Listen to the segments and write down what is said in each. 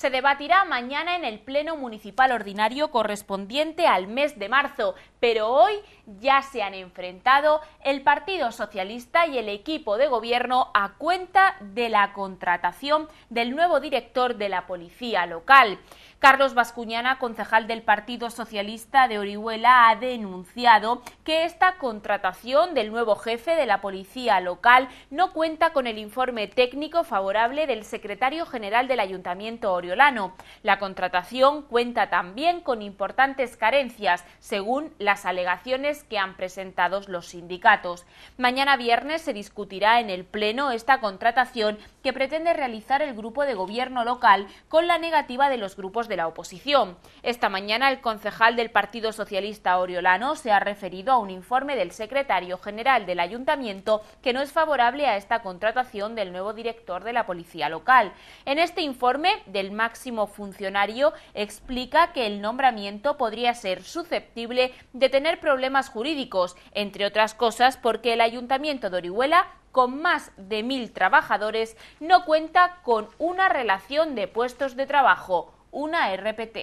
se debatirá mañana en el Pleno Municipal Ordinario correspondiente al mes de marzo, pero hoy ya se han enfrentado el Partido Socialista y el equipo de gobierno a cuenta de la contratación del nuevo director de la Policía Local. Carlos Bascuñana, concejal del Partido Socialista de Orihuela, ha denunciado que esta contratación del nuevo jefe de la Policía Local no cuenta con el informe técnico favorable del secretario general del Ayuntamiento Oriolano. La contratación cuenta también con importantes carencias, según las alegaciones que han presentado los sindicatos. Mañana viernes se discutirá en el Pleno esta contratación que pretende realizar el grupo de gobierno local con la negativa de los grupos de la oposición. Esta mañana el concejal del Partido Socialista Oriolano se ha referido a un informe del secretario general del ayuntamiento que no es favorable a esta contratación del nuevo director de la policía local. En este informe del máximo funcionario explica que el nombramiento podría ser susceptible de tener problemas jurídicos, entre otras cosas porque el ayuntamiento de Orihuela con más de mil trabajadores, no cuenta con una relación de puestos de trabajo una RPT.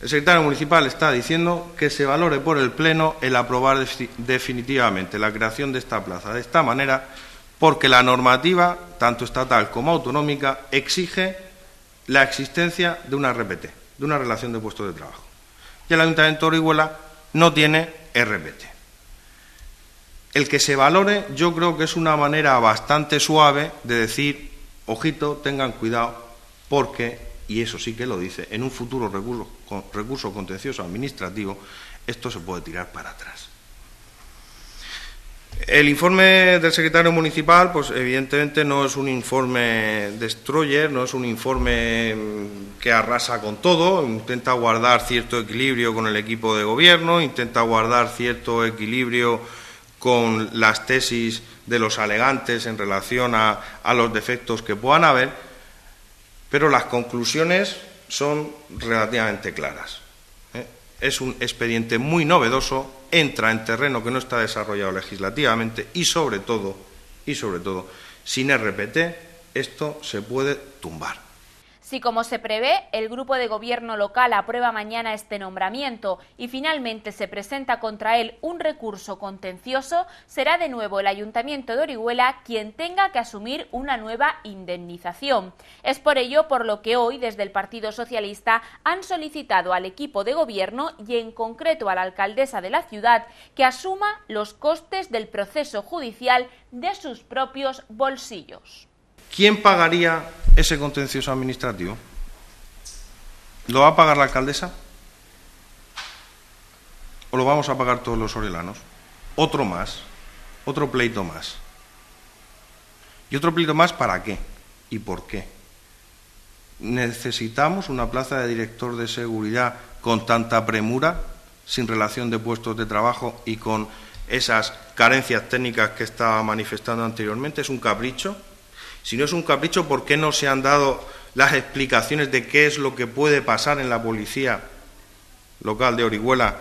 El secretario municipal está diciendo que se valore por el Pleno el aprobar definitivamente la creación de esta plaza de esta manera porque la normativa, tanto estatal como autonómica, exige la existencia de una RPT, de una relación de puestos de trabajo. Y el Ayuntamiento de Orihuela no tiene RPT. El que se valore yo creo que es una manera bastante suave de decir, ojito, tengan cuidado, porque y eso sí que lo dice, en un futuro recurso, contencioso administrativo, esto se puede tirar para atrás. El informe del secretario municipal, pues evidentemente no es un informe destroyer, no es un informe mm, que arrasa con todo, intenta guardar cierto equilibrio con el equipo de gobierno, intenta guardar cierto equilibrio con las tesis de los alegantes en relación a los defectos que puedan haber, pero las conclusiones son relativamente claras. ¿eh? Es un expediente muy novedoso, entra en terreno que no está desarrollado legislativamente y sobre todo, y sobre todo, sin RPT, esto se puede tumbar. Si, como se prevé, el grupo de gobierno local aprueba mañana este nombramiento y finalmente se presenta contra él un recurso contencioso, será de nuevo el Ayuntamiento de Orihuela quien tenga que asumir una nueva indemnización. Es por ello por lo que hoy, desde el Partido Socialista, han solicitado al equipo de gobierno y en concreto a la alcaldesa de la ciudad que asuma los costes del proceso judicial de sus propios bolsillos. ¿Quién pagaría ese contencioso administrativo? ¿Lo va a pagar la alcaldesa? ¿O lo vamos a pagar todos los orelanos? Otro más, otro pleito más. ¿Y otro pleito más para qué? ¿Y por qué? ¿Necesitamos una plaza de director de seguridad con tanta premura, sin relación de puestos de trabajo y con esas carencias técnicas que estaba manifestando anteriormente? ¿Es un capricho? Si no es un capricho, ¿por qué no se han dado las explicaciones de qué es lo que puede pasar en la policía local de Orihuela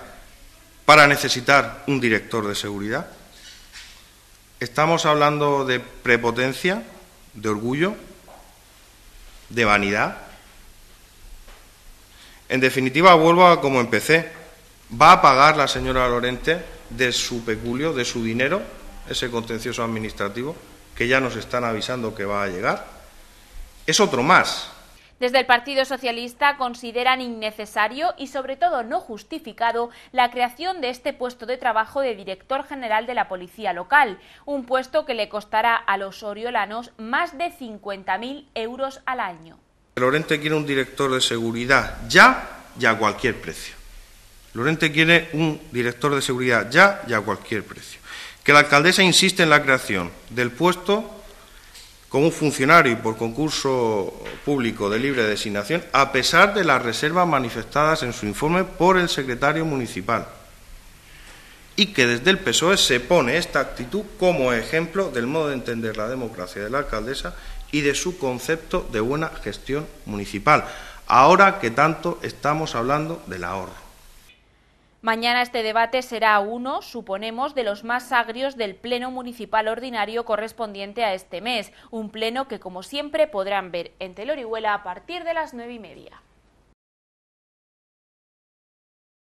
para necesitar un director de seguridad? Estamos hablando de prepotencia, de orgullo, de vanidad. En definitiva, vuelvo a como empecé. ¿Va a pagar la señora Lorente de su peculio, de su dinero, ese contencioso administrativo? Que ya nos están avisando que va a llegar, es otro más. Desde el Partido Socialista consideran innecesario y sobre todo no justificado la creación de este puesto de trabajo de director general de la Policía Local, un puesto que le costará a los oriolanos más de 50.000 euros al año. Lorente quiere un director de seguridad ya y a cualquier precio. Lorente quiere un director de seguridad ya y a cualquier precio que la alcaldesa insiste en la creación del puesto como un funcionario y por concurso público de libre designación, a pesar de las reservas manifestadas en su informe por el secretario municipal. Y que desde el PSOE se pone esta actitud como ejemplo del modo de entender la democracia de la alcaldesa y de su concepto de buena gestión municipal, ahora que tanto estamos hablando del ahorro. Mañana este debate será uno, suponemos, de los más agrios del Pleno Municipal Ordinario correspondiente a este mes, un pleno que, como siempre, podrán ver en Telorihuela a partir de las nueve y media.